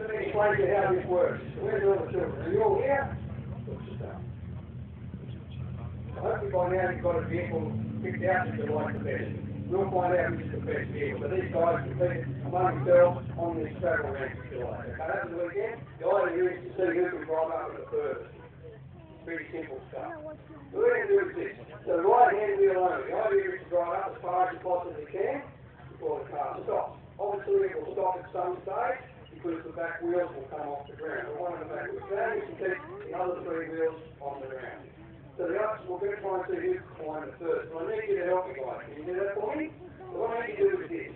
let me explain to you how this works. Where's all the children? Are you all here? I hope you by now you've got a vehicle picked out that you like the best. We'll find out which is the best vehicle, but these guys compete among themselves on this travel rank, if you like. Okay, over the weekend, the idea is to see who can drive up at the furthest. Pretty simple stuff. So we're going to do is this. So the right hand wheel only. The idea is to drive up as far as you possibly can before the car stops. Obviously it will stop at some stage because the back wheels will come off the ground. The one on the back wheel. So now you can keep the other three wheels on the ground. So the others, we're going to try and see who can climb it first. So I need you to help me guys. Can you do that for me? So what I need you to do is this.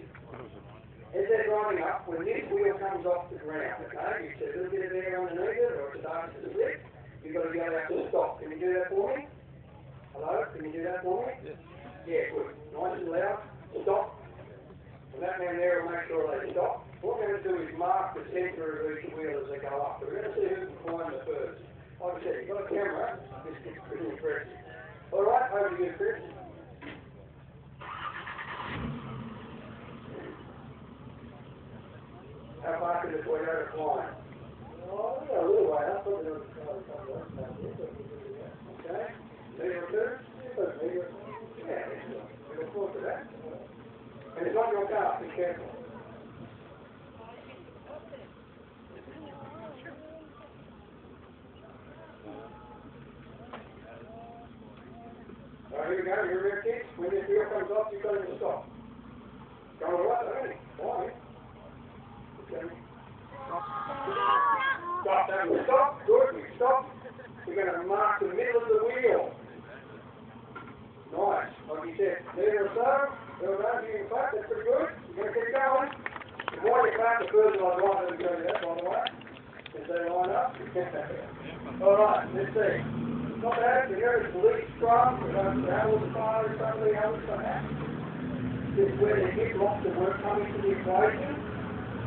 As they're driving up, when this wheel comes off the ground, okay, you see a little bit of air underneath it, or it's dark to the lip, you've got to go out to stop. Can you do that for me? Hello? Can you do that for me? Yes. Yeah, good. Nice and loud. Stop. And that man there will make sure they stop. What we're going to do is mark the centre of each wheel as they go up. We're going to see who can climb the first. Like I said, you've got a camera, this gets pretty impressive. All right, over to you, Chris. How far can the Toyota climb? Oh, a little way up, Okay, meter two? Yeah, meter. Yeah, we look forward to that. And it's not your car, be careful. All right, here we go, you're ready, kids. When this wheel comes off, you've got to stop. Going all right, already. Fine. Okay. Stop, that will stop. Good, we stop. We're going to mark the middle of the wheel. Nice. Like you said, there or so. Done, you can clap. That's pretty good. You're going to keep going. The more you clap, the further I'd like to go to that, by the way. As they line up. All right, let's see. Not bad. The nearest least strong. We're going to have the fire or something else like that. This is where the hip lots of work coming to the equation.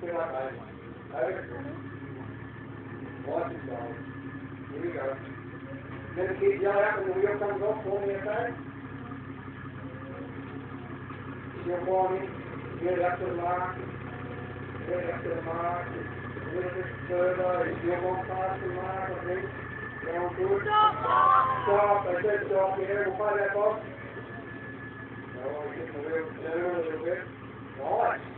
Good luck, mate. Over. License gold. Here we go. Let the kids yell out when the wheel comes off for me, okay? You're warming, get up to the mark, get up to the mark, a little bit further, if you're going past the mark, I think, going good. Stop, I said stop, yeah, we'll play that box. Oh, we're getting the wheel turn a little bit. Nice.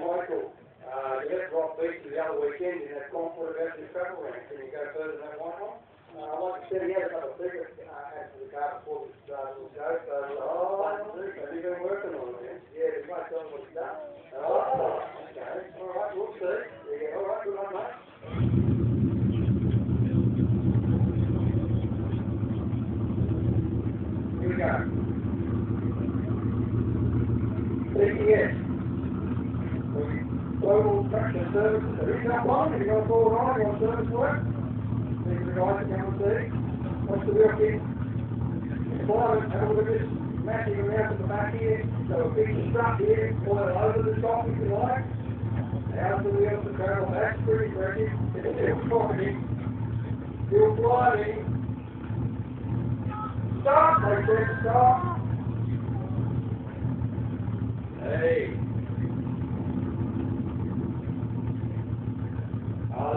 Michael, uh, you left Rock Beach the other weekend, you had conflict about your travel rank. Can you go further than that Mike? Uh, like I said, he had a couple of secrets, uh, to the car before we started to go, so, oh, so you've been working on it, man? Yeah, it's like telling what he's done. Oh, okay, all right, we'll see. Yeah, all right, good luck, mate. Here we go. CPS. Global Traction Services, have you got one? Have you got a call on, you want service work? These are the guys that come and see. What's the real key? Climate, have a look at this massive amount at the back here. So a big strut here, oil over the top if you like. How's the wheels to travel? That's pretty impressive. It's property. Still flying. Stop, they said stop. Hey. A little bit higher across that. Thank you. Come further. Get up there, we'll start. Yeah. Well, that's the ball, isn't it? Here's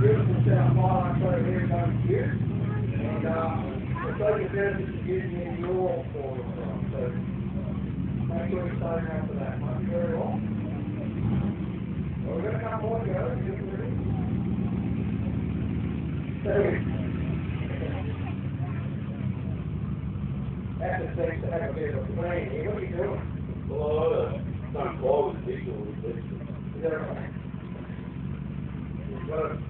So it's a beautiful setup file like over here going to. And, uh, it's like to using in your forum. So make sure you sign up for that. Might be very well. We're gonna come more to go. Just ready. So, That just seems to have a bit of a. What are you doing? Well, uh, not close, diesel, but Is that right?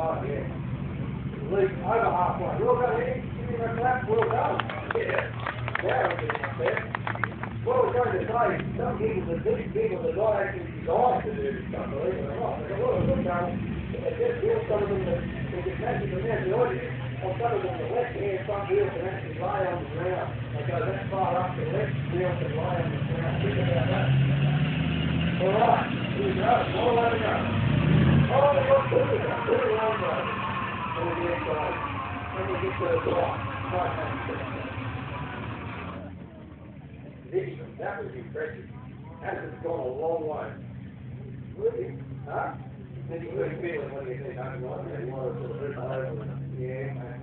Least over halfway. Well done, Eddie. Give me a. Well done. Now some people, the big people, that not actually designed to do this stuff, believe it or not. There's a lot it just feels some of them they of oil. On some of the left hand front wheel actually lay on the ground. They go that far the left wheel can lay on the ground. All right, here we go. All over go. Right hand side. Vision, that. That has gone a long way. Really? Huh? You feel it when you rip over. Yeah, that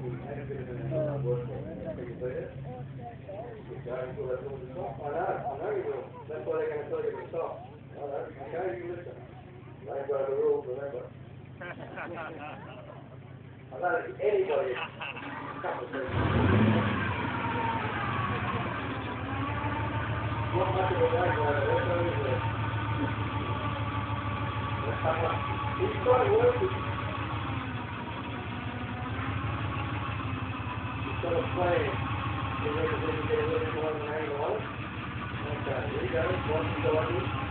know, you will. That's why they're going to tell you to stop. Okay, you listen. They've got the rules, remember. I know if anybody, couple of things. Not much of a background, that's what it is. He's trying to work with He's got a plan. He's ready to get a little more than angle on it. Okay, here he goes, one beside you.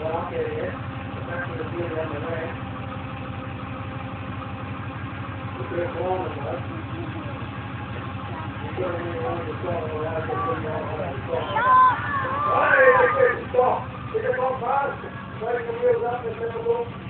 वहाँ के लिए दूसरे कौन Stop! Stop! Stop! Stop! Stop! Stop! Stop! Stop! Stop! Stop! Stop!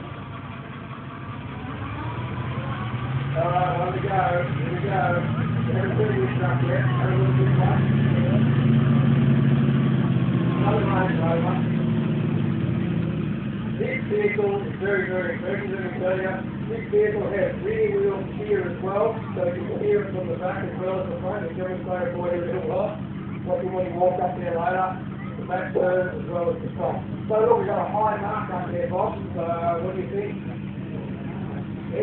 we go. Here we go. Another. This vehicle is very, very you. This vehicle has steer as well, so you can from the back as well as the front. It's a little. What you when you walk up there later, the back as well as the front. So look, we've got a high mark up there, Bob. So what do you think? What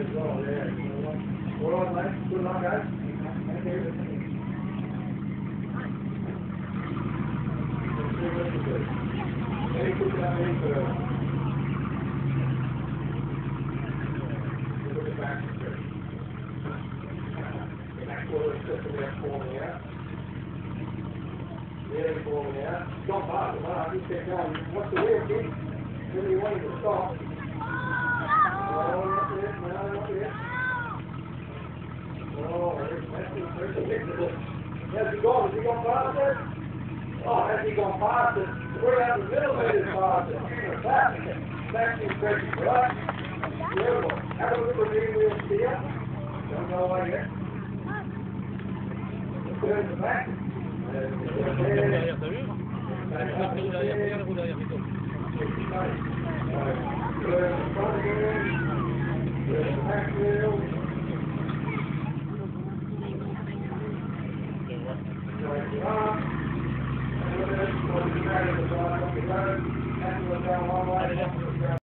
as well, yeah. Mate, good guys. Thank you. Update for Look at back. Back quarter, system there falling out. Really out. Don't bother, man, I just going. What's the wheel, kid? When you wanted to stop? No, not yet, no, not yet. Oh, there's, that's, there's a big, has he gone, has he past it? Oh, has he past it? We're out in the middle of it, past it, back, back to crazy, right? Beautiful. Have a look at the wheel here. Don't know why yet. Turn the back. T'as vu Thank you.